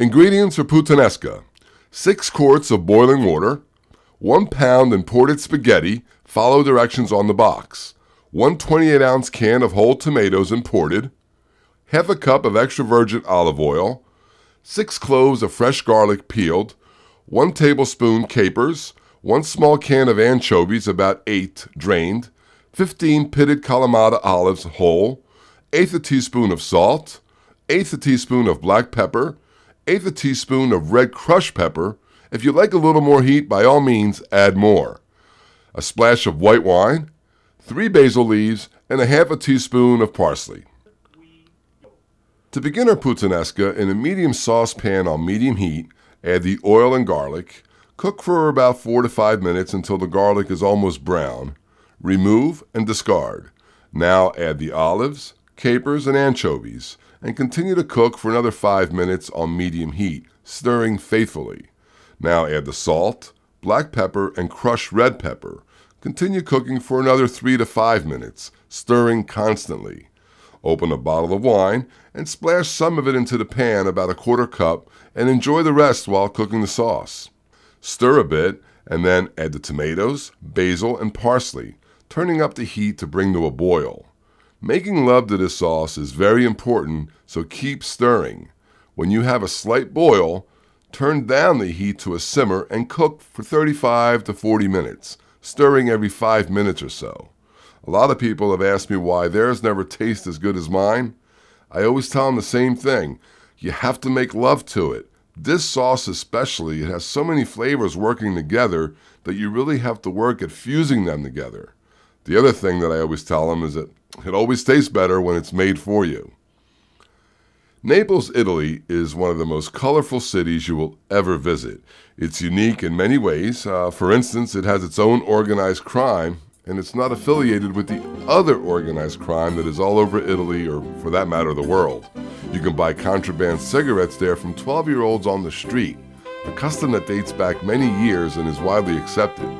Ingredients for puttanesca. 6 quarts of boiling water, 1 pound imported spaghetti, follow directions on the box, 1 28 ounce can of whole tomatoes imported, half a cup of extra virgin olive oil, 6 cloves of fresh garlic peeled, 1 tablespoon capers, 1 small can of anchovies, about 8 drained, 15 pitted Kalamata olives whole, eighth a teaspoon of salt, eighth a teaspoon of black pepper, eighth a teaspoon of red crushed pepper. If you like a little more heat, by all means, add more. A splash of white wine, three basil leaves, and a half a teaspoon of parsley. To begin our puttanesca, in a medium saucepan on medium heat, add the oil and garlic. Cook for about 4 to 5 minutes until the garlic is almost brown. Remove and discard. Now add the olives, capers, and anchovies, and continue to cook for another 5 minutes on medium heat, stirring faithfully. Now add the salt, black pepper, and crushed red pepper. Continue cooking for another 3 to 5 minutes, stirring constantly. Open a bottle of wine and splash some of it into the pan about a quarter cup and enjoy the rest while cooking the sauce. Stir a bit and then add the tomatoes, basil, and parsley, turning up the heat to bring to a boil. Making love to this sauce is very important, so keep stirring. When you have a slight boil, turn down the heat to a simmer and cook for 35 to 40 minutes, stirring every 5 minutes or so. A lot of people have asked me why theirs never taste as good as mine. I always tell them the same thing. You have to make love to it. This sauce especially, it has so many flavors working together that you really have to work at fusing them together. The other thing that I always tell them is that it always tastes better when it's made for you. Naples, Italy is one of the most colorful cities you will ever visit. It's unique in many ways. Uh, for instance, it has its own organized crime, and it's not affiliated with the other organized crime that is all over Italy or, for that matter, the world. You can buy contraband cigarettes there from 12 year olds on the street, a custom that dates back many years and is widely accepted.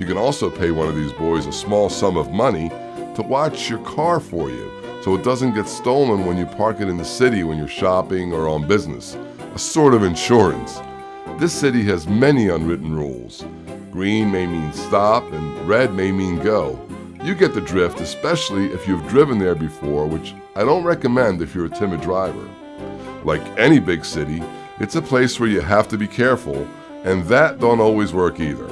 You can also pay one of these boys a small sum of money to watch your car for you so it doesn't get stolen when you park it in the city when you're shopping or on business. A sort of insurance. This city has many unwritten rules. Green may mean stop and red may mean go. You get the drift, especially if you've driven there before, which I don't recommend if you're a timid driver. Like any big city, it's a place where you have to be careful, and that don't always work either.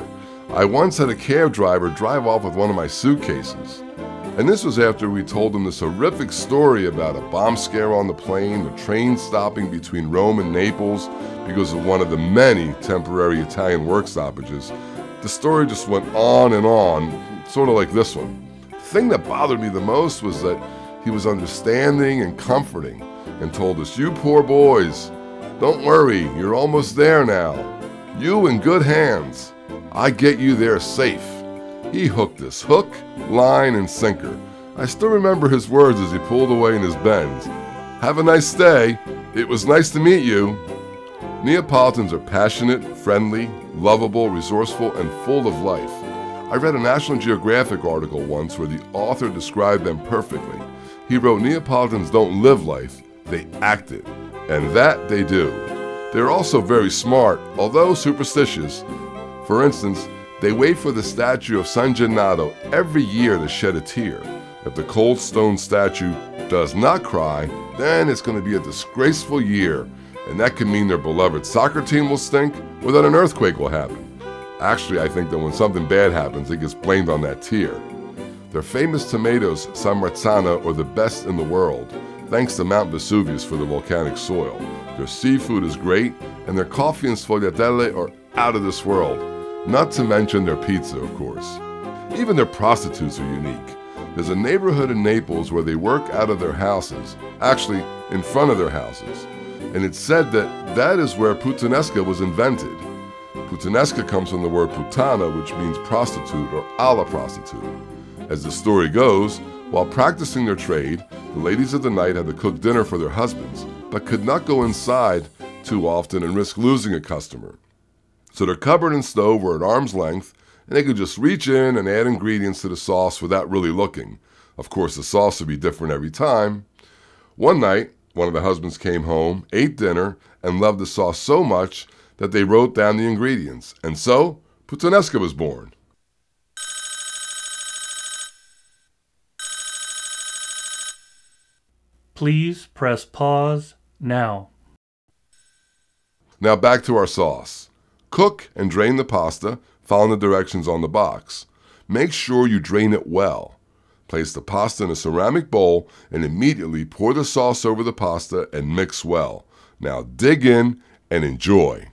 I once had a cab driver drive off with one of my suitcases. And this was after we told him this horrific story about a bomb scare on the plane, the train stopping between Rome and Naples because of one of the many temporary Italian work stoppages. The story just went on and on, sort of like this one. The thing that bothered me the most was that he was understanding and comforting and told us, You poor boys, don't worry, you're almost there now. You in good hands. I get you there safe. He hooked us hook, line, and sinker. I still remember his words as he pulled away in his Benz. Have a nice stay. It was nice to meet you. Neapolitans are passionate, friendly, lovable, resourceful, and full of life. I read a National Geographic article once where the author described them perfectly. He wrote Neapolitans don't live life, they act it. And that they do. They're also very smart, although superstitious. For instance, they wait for the statue of San Gennaro every year to shed a tear. If the cold stone statue does not cry, then it's going to be a disgraceful year, and that could mean their beloved soccer team will stink or that an earthquake will happen. Actually, I think that when something bad happens, it gets blamed on that tear. Their famous tomatoes, San Marzano, are the best in the world, thanks to Mount Vesuvius for the volcanic soil. Their seafood is great, and their coffee and sfogliatelle are out of this world. Not to mention their pizza, of course. Even their prostitutes are unique. There's a neighborhood in Naples where they work out of their houses, actually, in front of their houses. And it's said that that is where puttanesca was invented. Puttanesca comes from the word puttana, which means prostitute or alla prostitute. As the story goes, while practicing their trade, the ladies of the night had to cook dinner for their husbands, but could not go inside too often and risk losing a customer. So their cupboard and stove were at arm's length, and they could just reach in and add ingredients to the sauce without really looking. Of course, the sauce would be different every time. One night, One of the husbands came home, ate dinner, and loved the sauce so much that they wrote down the ingredients. And so, Puttanesca was born. Please press pause now. Now back to our sauce. Cook and drain the pasta, following the directions on the box. Make sure you drain it well. Place the pasta in a ceramic bowl and immediately pour the sauce over the pasta and mix well. Now dig in and enjoy.